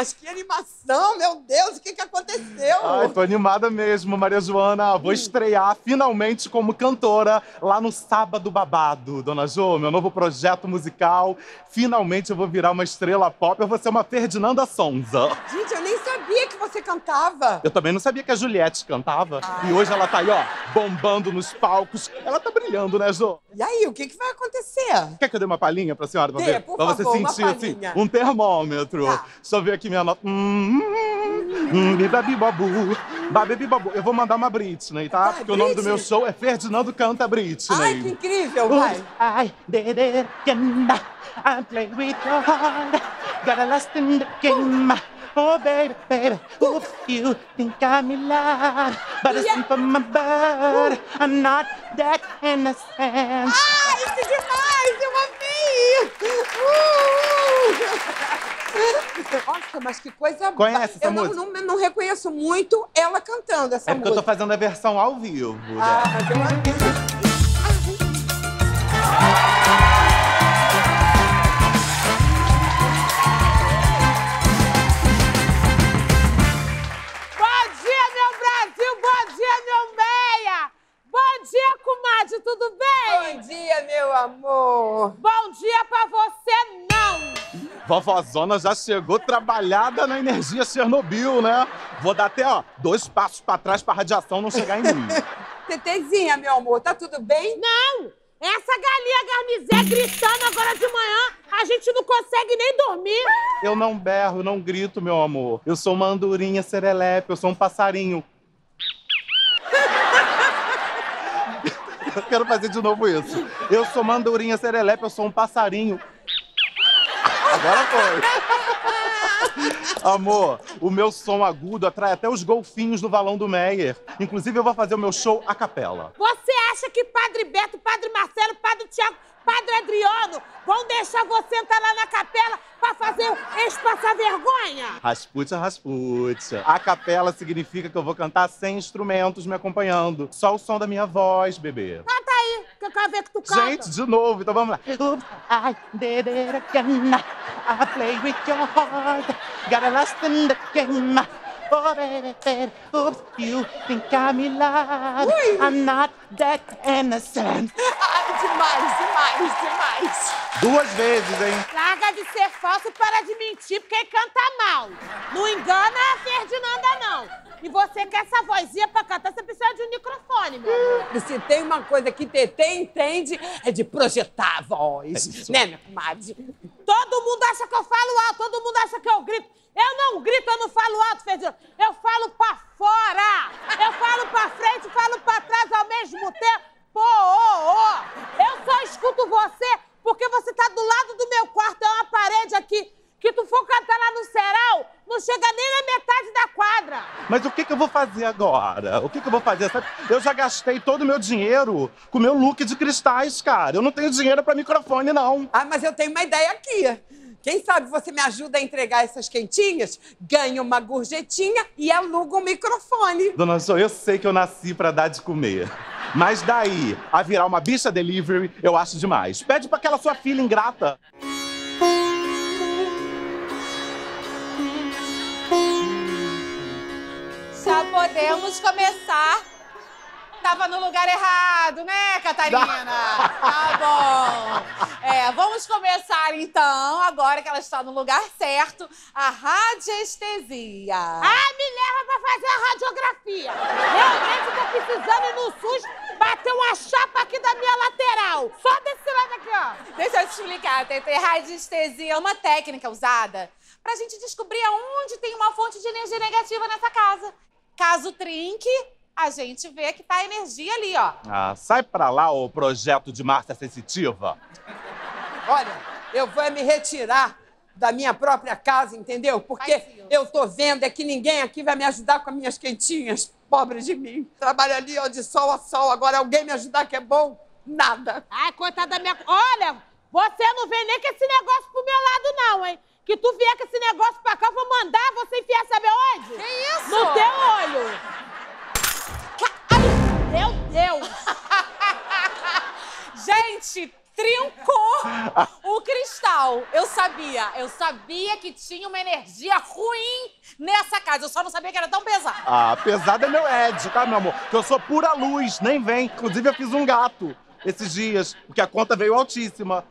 mas que animação, meu Deus, o que, que aconteceu? Ai, tô animada mesmo, Maria Joana. Vou estrear finalmente como cantora lá no Sábado Babado, Dona Jo, meu novo projeto musical. Finalmente eu vou virar uma estrela pop, eu vou ser uma Ferdinanda Sonza. Gente, eu nem sabia que você cantava. Eu também não sabia que a Juliette cantava. E hoje ela tá aí, ó, bombando nos palcos. Ela tá brilhando, né, Jo? E aí, o que, que vai acontecer? Quer que eu dê uma palhinha pra senhora? Pra, Dê, ver? por pra você favor, uma sentir, assim, palhinha. um termômetro. Tá. Deixa eu ver aqui minha nota. Hum, hum, bibabibabu, babebibabu. Eu vou mandar uma Britney, tá? Tá, Porque o nome do meu show é Ferdinando Canta Britney. Ai, que incrível, vai. I did it again. I played with your heart. Got a lost in the game. Oh, baby, baby. Oops, you think I'm in love. But it's Yeah. from my bird. I'm not that innocent. Ai, que demais, eu amei! Uh! Nossa, mas que coisa Conhece essa Eu não, música? não, não reconheço muito ela cantando essa É porque eu tô música. fazendo a versão ao vivo. né? Ah, mas eu amei. Vovózona já chegou trabalhada na energia Chernobyl, né? Vou dar até, ó, dois passos pra trás pra radiação não chegar em mim. Tetezinha, meu amor, tá tudo bem? Não! Essa galinha garnizé gritando agora de manhã, a gente não consegue nem dormir. Eu não berro, não grito, meu amor. Eu sou uma andorinha serelepe, eu sou um passarinho. Eu quero fazer de novo isso. Eu sou uma andorinha serelepe, eu sou um passarinho. Agora foi. Amor, o meu som agudo atrai até os golfinhos no valão do Meyer. Inclusive, eu vou fazer o meu show a capela. Você acha que Padre Beto, Padre Marcelo, Padre Tiago, Padre Adriano vão deixar você entrar lá na capela pra fazer eles passar vergonha? Rasputia, Rasputia. A capela significa que eu vou cantar sem instrumentos me acompanhando. Só o som da minha voz, bebê. Canta aí, que eu quero ver que tu canta. Gente, de novo, então vamos lá. Oops, I did it again. I played with your heart. Got lost in the game. Oh, baby, baby. Oops, you think I'm in love. I'm not that innocent. Ai, demais, demais, demais. Duas vezes, hein? Larga de ser falso e para de mentir, porque canta mal. Não engana a Ferdinanda, não. E você quer essa vozinha pra cantar, você precisa de um microfone, meu amor. E se tem uma coisa que Tetê entende, é de projetar a voz. isso. né, minha comadre? Todo mundo acha que eu falo alto, todo mundo acha que eu grito. Eu não grito, eu não falo alto, Ferdinanda. Eu falo pra fora. Eu falo pra frente, falo pra trás ao mesmo tempo. Pô, ô, ô. Eu só escuto você porque você tá do lado do meu quarto, é uma parede aqui. Que tu for cantar lá no Serão, não chega nem na quadra. Mas o que, que eu vou fazer agora? O que, que eu vou fazer? Sabe? Eu já gastei todo o meu dinheiro com o meu look de cristais, cara. Eu não tenho dinheiro pra microfone, não. Ah, mas eu tenho uma ideia aqui. Quem sabe você me ajuda a entregar essas quentinhas, ganha uma gorjetinha e aluga um microfone. Dona Jo, eu sei que eu nasci pra dar de comer. Mas daí, a virar uma bicha delivery, eu acho demais. Pede pra aquela sua filha ingrata. Podemos começar. Tava no lugar errado, né, Catarina? Tá bom. É, vamos começar então, agora que ela está no lugar certo, a radiestesia. Ah, me leva pra fazer a radiografia. Realmente tô precisando ir no SUS bater uma chapa aqui da minha lateral. Só desse lado aqui, ó. Deixa eu te explicar, TT. Radiestesia é uma técnica usada pra gente descobrir aonde tem uma fonte de energia negativa nessa casa. Caso trinque, a gente vê que tá a energia ali, ó. Ah, sai pra lá, ô projeto de Márcia Sensitiva. Olha, eu vou me retirar da minha própria casa, entendeu? Porque isso. eu tô vendo é que ninguém aqui vai me ajudar com as minhas quentinhas. Pobre de mim. Trabalho ali, ó, de sol a sol. Agora alguém me ajudar que é bom? Nada. Ai, coitada da minha... Olha, você não vem nem com esse negócio pro meu lado, não, hein? Que tu vier com esse negócio pra cá, eu vou mandar você Gente, trincou o cristal. Eu sabia. Eu sabia que tinha uma energia ruim nessa casa. Eu só não sabia que era tão pesada. Ah, pesado é meu Ed, tá, meu amor? Que eu sou pura luz, nem vem. Inclusive, eu fiz um gato esses dias, porque a conta veio altíssima.